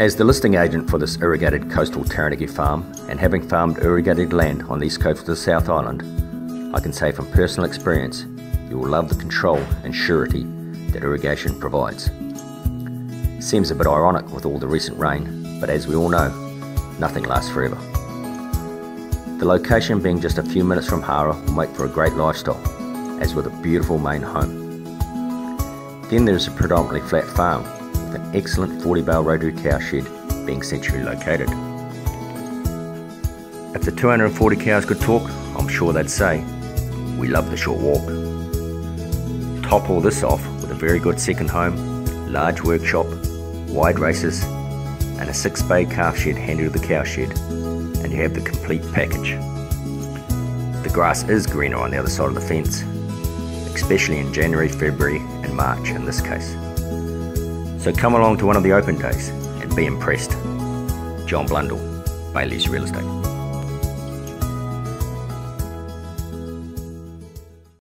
As the listing agent for this irrigated coastal Taranaki farm, and having farmed irrigated land on the east coast of the South Island, I can say from personal experience you will love the control and surety that irrigation provides. Seems a bit ironic with all the recent rain, but as we all know, nothing lasts forever. The location being just a few minutes from Hawera will make for a great lifestyle, as with a beautiful main home. Then there's a predominantly flat farm an excellent 40 bale rotary cow shed being centrally located. If the 240 cows could talk, I'm sure they'd say, we love the short walk. Top all this off with a very good second home, large workshop, wide races, and a six bay calf shed handed to the cow shed, and you have the complete package. The grass is greener on the other side of the fence, especially in January, February, and March in this case. So come along to one of the open days and be impressed. John Blundell, Bayleys Real Estate.